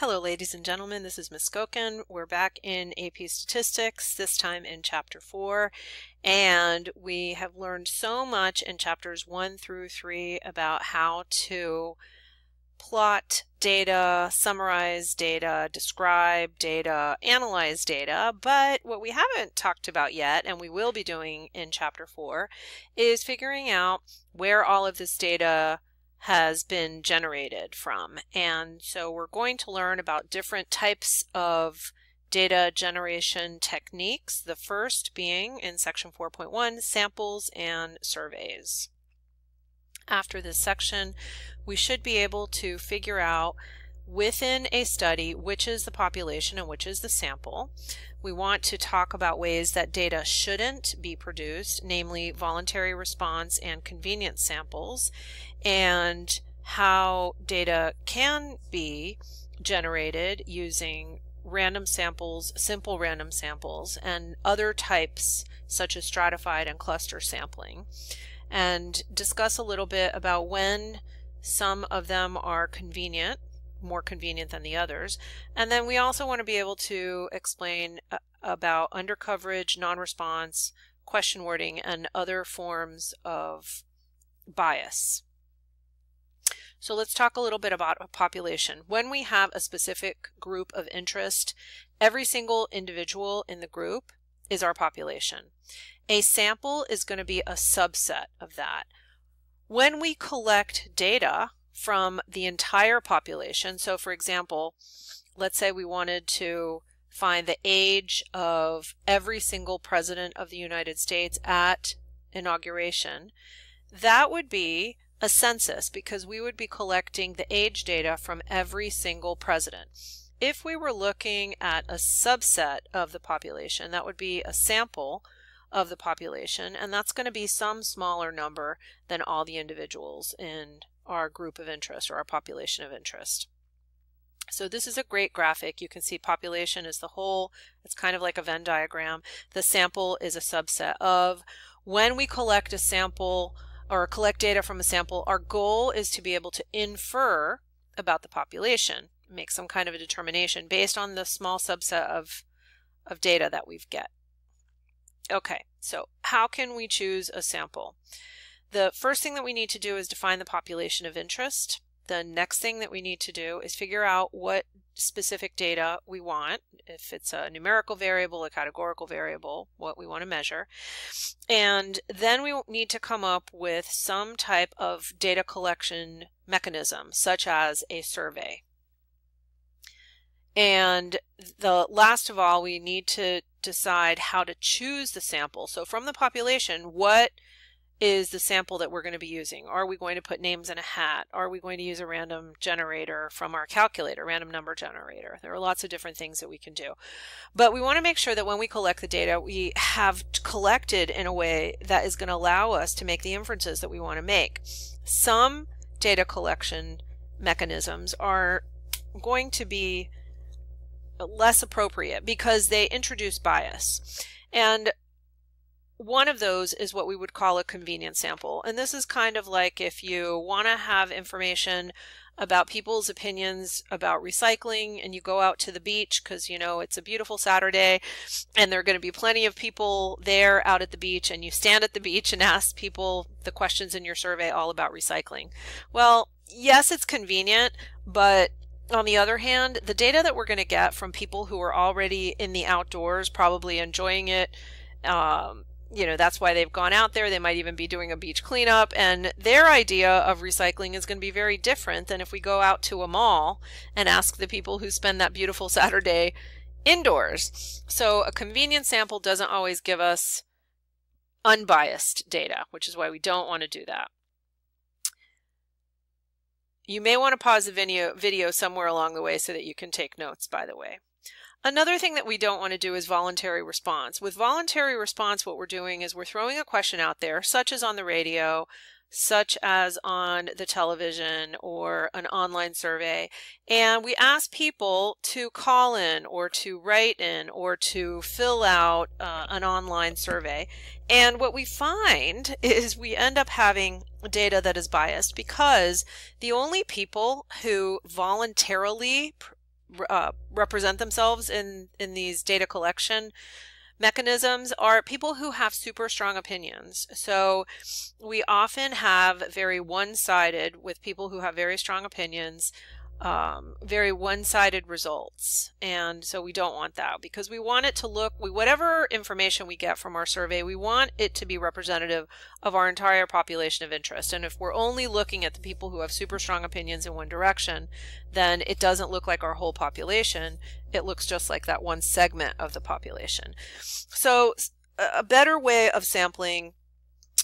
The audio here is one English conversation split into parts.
Hello ladies and gentlemen, this is Ms. Skokan. We're back in AP Statistics, this time in Chapter 4, and we have learned so much in Chapters 1 through 3 about how to plot data, summarize data, describe data, analyze data, but what we haven't talked about yet, and we will be doing in Chapter 4, is figuring out where all of this data has been generated from. And so we're going to learn about different types of data generation techniques, the first being in section 4.1, samples and surveys. After this section, we should be able to figure out within a study which is the population and which is the sample. We want to talk about ways that data shouldn't be produced, namely voluntary response and convenience samples, and how data can be generated using random samples, simple random samples, and other types such as stratified and cluster sampling, and discuss a little bit about when some of them are convenient more convenient than the others. And then we also want to be able to explain uh, about undercoverage, non-response, question wording, and other forms of bias. So let's talk a little bit about a population. When we have a specific group of interest, every single individual in the group is our population. A sample is going to be a subset of that. When we collect data from the entire population. So for example, let's say we wanted to find the age of every single president of the United States at inauguration. That would be a census because we would be collecting the age data from every single president. If we were looking at a subset of the population, that would be a sample of the population, and that's going to be some smaller number than all the individuals in our group of interest or our population of interest. So this is a great graphic. You can see population is the whole. It's kind of like a Venn diagram. The sample is a subset of. When we collect a sample or collect data from a sample, our goal is to be able to infer about the population, make some kind of a determination based on the small subset of, of data that we've get. Okay, so how can we choose a sample? The first thing that we need to do is define the population of interest. The next thing that we need to do is figure out what specific data we want, if it's a numerical variable, a categorical variable, what we want to measure. And then we need to come up with some type of data collection mechanism, such as a survey. And the last of all, we need to decide how to choose the sample. So from the population, what is the sample that we're going to be using. Are we going to put names in a hat? Are we going to use a random generator from our calculator, random number generator? There are lots of different things that we can do. But we want to make sure that when we collect the data, we have collected in a way that is going to allow us to make the inferences that we want to make. Some data collection mechanisms are going to be less appropriate because they introduce bias. And one of those is what we would call a convenience sample. And this is kind of like if you want to have information about people's opinions about recycling and you go out to the beach because you know it's a beautiful Saturday and there are going to be plenty of people there out at the beach and you stand at the beach and ask people the questions in your survey all about recycling. Well, yes, it's convenient, but on the other hand, the data that we're going to get from people who are already in the outdoors, probably enjoying it, um, you know, that's why they've gone out there. They might even be doing a beach cleanup. And their idea of recycling is going to be very different than if we go out to a mall and ask the people who spend that beautiful Saturday indoors. So a convenience sample doesn't always give us unbiased data, which is why we don't want to do that. You may want to pause the video, video somewhere along the way so that you can take notes, by the way. Another thing that we don't want to do is voluntary response. With voluntary response, what we're doing is we're throwing a question out there, such as on the radio, such as on the television or an online survey. And we ask people to call in or to write in or to fill out uh, an online survey. And what we find is we end up having data that is biased because the only people who voluntarily uh, represent themselves in, in these data collection mechanisms are people who have super strong opinions. So we often have very one-sided with people who have very strong opinions um, very one-sided results. And so we don't want that because we want it to look we whatever information we get from our survey we want it to be representative of our entire population of interest. And if we're only looking at the people who have super strong opinions in one direction then it doesn't look like our whole population. It looks just like that one segment of the population. So a better way of sampling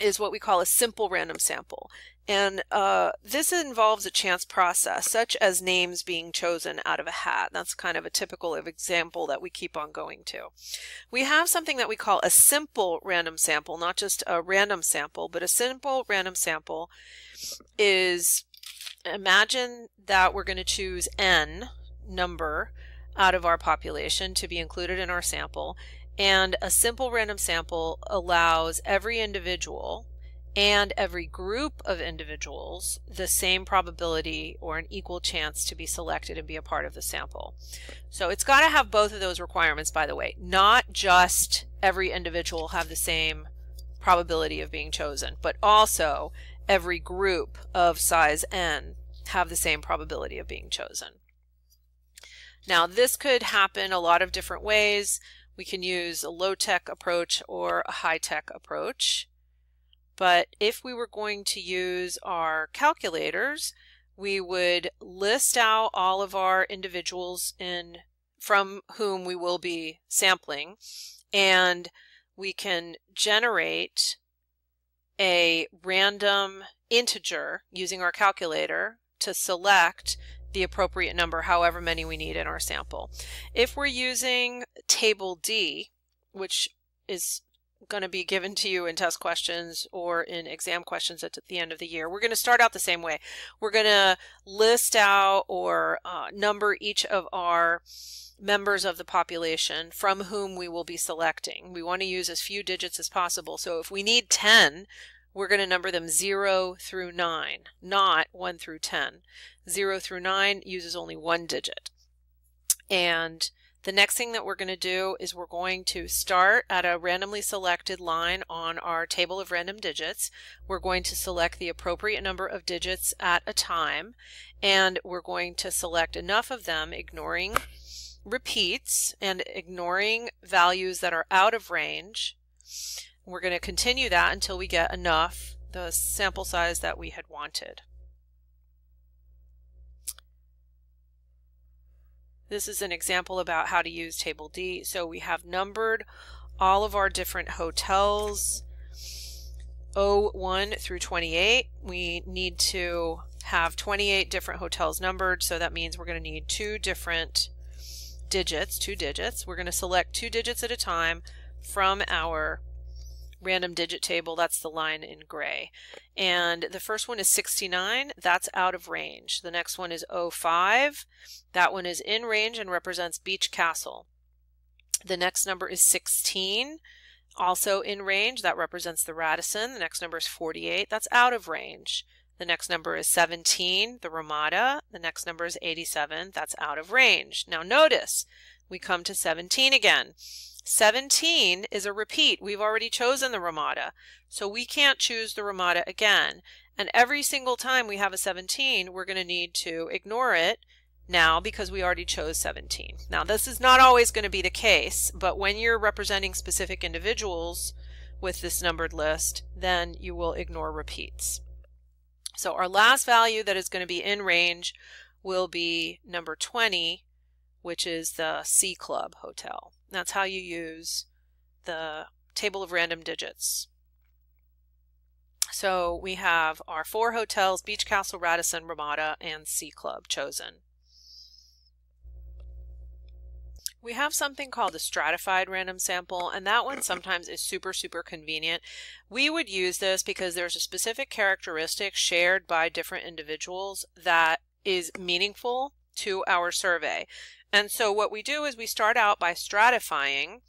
is what we call a simple random sample. And uh, this involves a chance process, such as names being chosen out of a hat. That's kind of a typical of example that we keep on going to. We have something that we call a simple random sample, not just a random sample, but a simple random sample is imagine that we're going to choose n number out of our population to be included in our sample. And a simple random sample allows every individual and every group of individuals the same probability or an equal chance to be selected and be a part of the sample. So it's got to have both of those requirements, by the way, not just every individual have the same probability of being chosen, but also every group of size n have the same probability of being chosen. Now this could happen a lot of different ways. We can use a low-tech approach or a high-tech approach. But if we were going to use our calculators, we would list out all of our individuals in from whom we will be sampling and we can generate a random integer using our calculator to select the appropriate number, however many we need in our sample. If we're using table D, which is going to be given to you in test questions or in exam questions at the end of the year. We're going to start out the same way. We're going to list out or uh, number each of our members of the population from whom we will be selecting. We want to use as few digits as possible. So if we need 10, we're going to number them 0 through 9, not 1 through 10. 0 through 9 uses only one digit. And the next thing that we're going to do is we're going to start at a randomly selected line on our table of random digits. We're going to select the appropriate number of digits at a time and we're going to select enough of them ignoring repeats and ignoring values that are out of range. We're going to continue that until we get enough, the sample size that we had wanted. This is an example about how to use table D. So we have numbered all of our different hotels 01 through 28. We need to have 28 different hotels numbered. So that means we're going to need two different digits, two digits. We're going to select two digits at a time from our random digit table, that's the line in gray. And the first one is 69, that's out of range. The next one is 05, that one is in range and represents Beach Castle. The next number is 16, also in range, that represents the Radisson. The next number is 48, that's out of range. The next number is 17, the Ramada. The next number is 87, that's out of range. Now notice, we come to 17 again. 17 is a repeat. We've already chosen the Ramada, so we can't choose the Ramada again. And every single time we have a 17, we're going to need to ignore it now because we already chose 17. Now this is not always going to be the case, but when you're representing specific individuals with this numbered list, then you will ignore repeats. So our last value that is going to be in range will be number 20, which is the Sea Club Hotel. That's how you use the table of random digits. So we have our four hotels, Beach Castle, Radisson, Ramada, and Sea Club chosen. We have something called a stratified random sample, and that one sometimes is super, super convenient. We would use this because there's a specific characteristic shared by different individuals that is meaningful to our survey. And so what we do is we start out by stratifying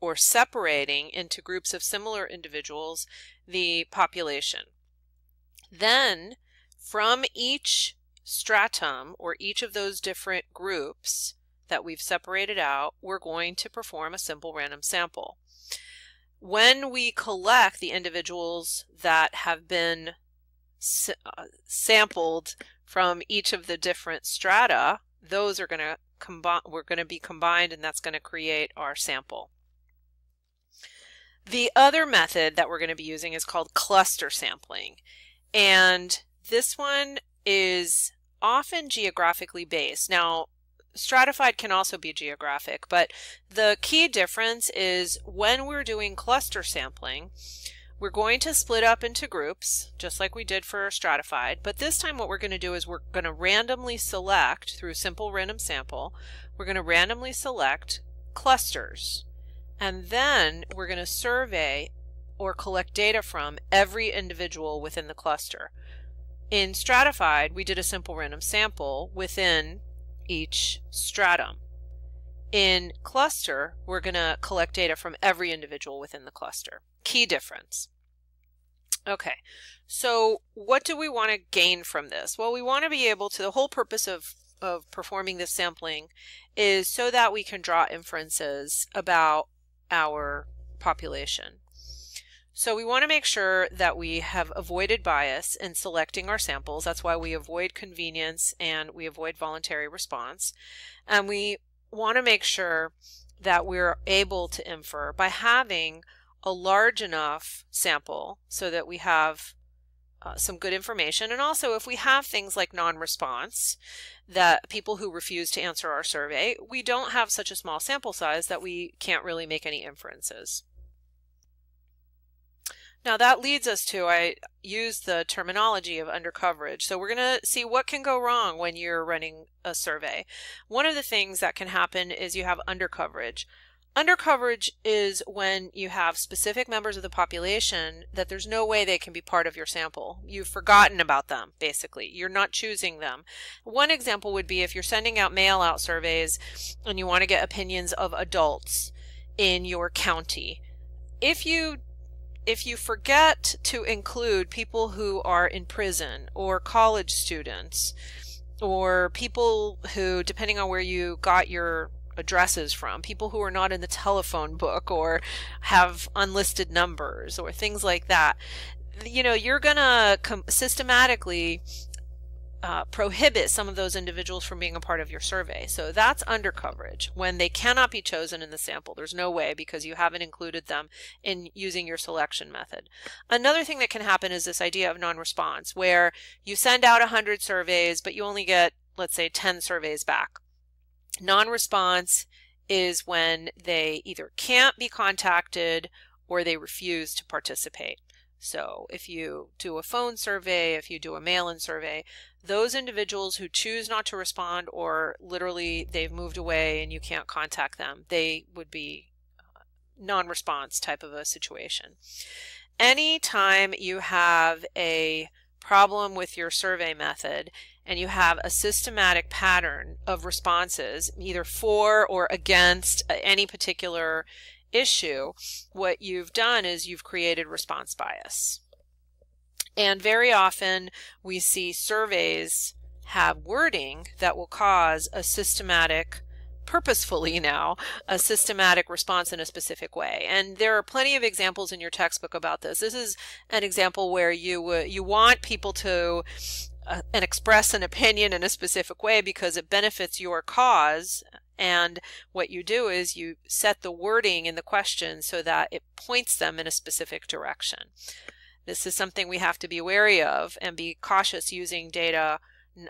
or separating into groups of similar individuals the population. Then from each stratum or each of those different groups that we've separated out, we're going to perform a simple random sample. When we collect the individuals that have been uh, sampled from each of the different strata, those are going to combine, we're going to be combined and that's going to create our sample. The other method that we're going to be using is called cluster sampling. And this one is often geographically based. Now, stratified can also be geographic, but the key difference is when we're doing cluster sampling, we're going to split up into groups, just like we did for stratified, but this time what we're going to do is we're going to randomly select, through simple random sample, we're going to randomly select clusters. And then we're going to survey or collect data from every individual within the cluster. In stratified, we did a simple random sample within each stratum. In cluster, we're going to collect data from every individual within the cluster. Key difference. Okay, so what do we want to gain from this? Well, we want to be able to, the whole purpose of, of performing this sampling is so that we can draw inferences about our population. So we want to make sure that we have avoided bias in selecting our samples. That's why we avoid convenience and we avoid voluntary response. And we want to make sure that we're able to infer by having a large enough sample so that we have uh, some good information. And also, if we have things like non-response, that people who refuse to answer our survey, we don't have such a small sample size that we can't really make any inferences. Now that leads us to, I use the terminology of undercoverage. So we're going to see what can go wrong when you're running a survey. One of the things that can happen is you have undercoverage. Undercoverage is when you have specific members of the population that there's no way they can be part of your sample. You've forgotten about them, basically. You're not choosing them. One example would be if you're sending out mail out surveys and you want to get opinions of adults in your county. If you if you forget to include people who are in prison or college students or people who, depending on where you got your addresses from, people who are not in the telephone book or have unlisted numbers or things like that. You know, you're going to systematically uh, prohibit some of those individuals from being a part of your survey. So that's undercoverage when they cannot be chosen in the sample. There's no way because you haven't included them in using your selection method. Another thing that can happen is this idea of non-response where you send out 100 surveys but you only get let's say 10 surveys back. Non-response is when they either can't be contacted or they refuse to participate. So if you do a phone survey, if you do a mail-in survey, those individuals who choose not to respond or literally they've moved away and you can't contact them, they would be uh, non-response type of a situation. Anytime you have a problem with your survey method and you have a systematic pattern of responses, either for or against uh, any particular issue, what you've done is you've created response bias. And very often we see surveys have wording that will cause a systematic purposefully now a systematic response in a specific way. And there are plenty of examples in your textbook about this. This is an example where you uh, you want people to uh, and express an opinion in a specific way because it benefits your cause and what you do is you set the wording in the question so that it points them in a specific direction. This is something we have to be wary of and be cautious using data.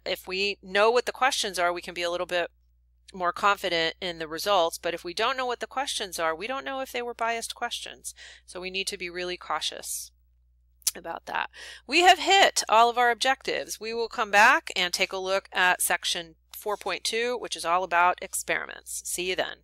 If we know what the questions are, we can be a little bit more confident in the results. But if we don't know what the questions are, we don't know if they were biased questions. So we need to be really cautious about that. We have hit all of our objectives. We will come back and take a look at section 4.2, which is all about experiments. See you then.